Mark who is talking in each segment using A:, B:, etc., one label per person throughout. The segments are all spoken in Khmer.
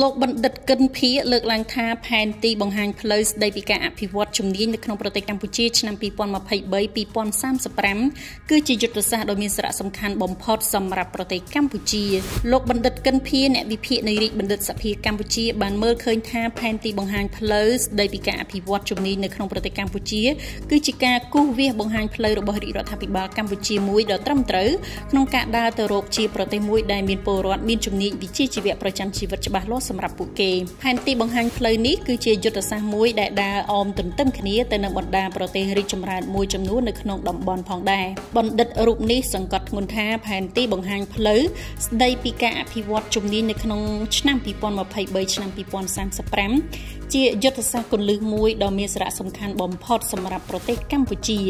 A: លោកបណ្ឌិតកិនភីលើកឡើងថាផែនទីបង្ហាញផ្លូវស្ដីពីការអភិវឌ្ឍជំនាញនៅក្នុងប្រទេសកម្ពុជាឆ្នាំ2023-2035គឺជាយុទ្ធសាស្ត្រដ៏មានសារៈសំខាន់បំផុតសម្រាប់ប្រទេសកម្ពុជាលោកបណ្ឌិតកិនភីអ្នកវិភាគនៃរាជបណ្ឌិតសភាកម្ពុជាបានមើលឃើញថាផែនទីបង្ហាញផ្លូវស្ដីពីការអភិវឌ្ឍជំនាញនៅក្នុងប្រទេសកម្ពុជាគឺជាការគូសវាសបង្ហាញផ្លូវរបស់រាជរដ្ឋាភិបាលកម្ពុជាមួយដ៏ត្រឹមត្រូវក្នុងការដើរទៅរកជាប្រទេសមួយដែលមានពលរដ្ឋមានជំនាញវិជ្ជាជីវៈប្រចាំជីវិតច្បាស់លាស់សម្រាប់ពួកគេផែនទីបង្ហាញផ្លូវនេះគឺជាយុទ្ធសាស្ត្រមួយដែលដើរអមទន្ទឹមគ្នាទៅនឹងបណ្ដាប្រទេសរីកចម្រើនមួយចំនួននៅក្នុងតំបន់ផងដែរបណ្ឌិតរូបនេះសង្កត់ធ្ងន់ថាផែនទីបង្ហាញផ្លូវស្ដីពីការអភិវឌ្ឍជំនាញនៅក្នុងឆ្នាំ2023ឆ្នាំ2035ជាយុទ្ធសាស្ត្រគន្លឹះមួយដ៏មានសារៈសំខាន់បំផុតសម្រាប់ប្រទេសកម្ពុជា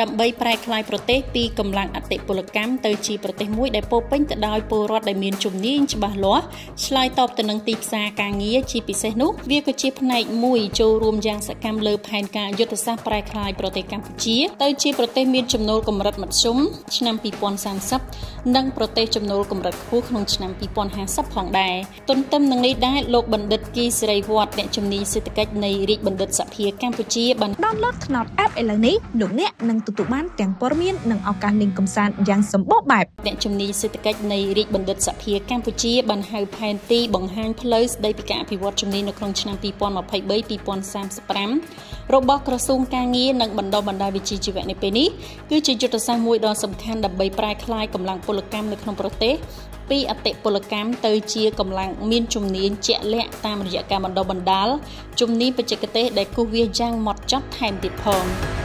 A: ដើម្បីប្រែក្លាយប្រទេសពីកម្លាំងអតិពលកម្មទៅជាប្រទេសមួយដែលពោពេញទៅដោយពលរដ្ឋដែលមានជំនាញច្បាស់លាស់ឆ្លើយតបទៅនឹងទីផ្សារការងារជាពិសេសនោះវាក៏ជាផ្នែកមួយចូលរួមយ៉ាងសកម្មលើផែនការយុទ្ធសាស្ត្រប្រែក្លាយប្រទេសកម្ពុជាទៅជាប្រទេសមានចំណូលកម្រិតមធ្យមឆ្នាំ2030និងប្រទេសចំណូលកម្រិតខ្ពស់ក្នុងឆ្នាំ2050ផងដែរទន្ទឹមនឹងនេះដែរលោកបណ្ឌិតគីសេរីវត្តអ្នកជំនាញសេដ្ឋកិច្ចនៃរាជបណ្ឌិតសភាកម្ពុជាបាន
B: ដោនឡូតថ្នោត app ឥឡូវនេះលោកអ្នកនឹងទទួលបានទាំងព័ត៌មាននិងឱកាសលេងកម្សាន្តយ៉ាងសម្បូរបែប
A: អ្នកជំនាញសេដ្ឋកិច្ចនៃរាជបណ្ឌិតសភាកម្ពុជាបានហៅផែនទីបង្ហាញផ្លូវស្ដីពីការអភិវឌ្ឍជំនាញនៅក្នុងឆ្នាំ2023-2035របស់ក្រសួងការងារនិងបណ្ដុះបណ្ដាលវិជ្ជាជីវៈនៅពេលនេះគឺជាយុទ្ធសាស្ត្រមួយដ៏សំខាន់ដើម្បីប្រែក្លាយកម្លាំងពលកម្មនៅក្នុងប្រទេសពីអតិពលកម្មទៅជាកម្លាំងមានជំនាញជាក់លាក់តាមរយៈការបណ្ដុះបណ្ដាលជំនាញបច្ចេកទេសដែលគូសវាសយ៉ាងម៉ត់ចត់ថែមទៀតផង។